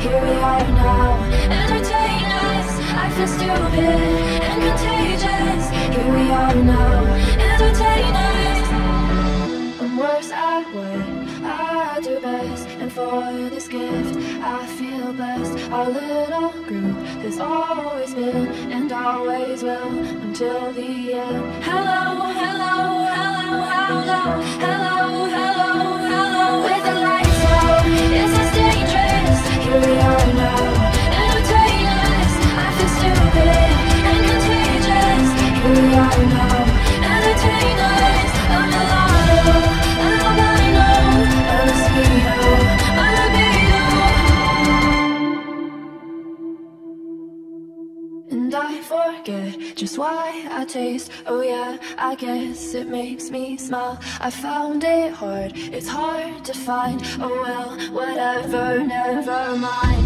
here we are now. Entertain us, I feel stupid and contagious. Here we are now, entertain us. I'm worse at what I do best. And for this gift I feel blessed. Our little group has always been And always will until the end. Hello, And I forget just why I taste. Oh yeah, I guess it makes me smile. I found it hard, it's hard to find. Oh well, whatever, never mind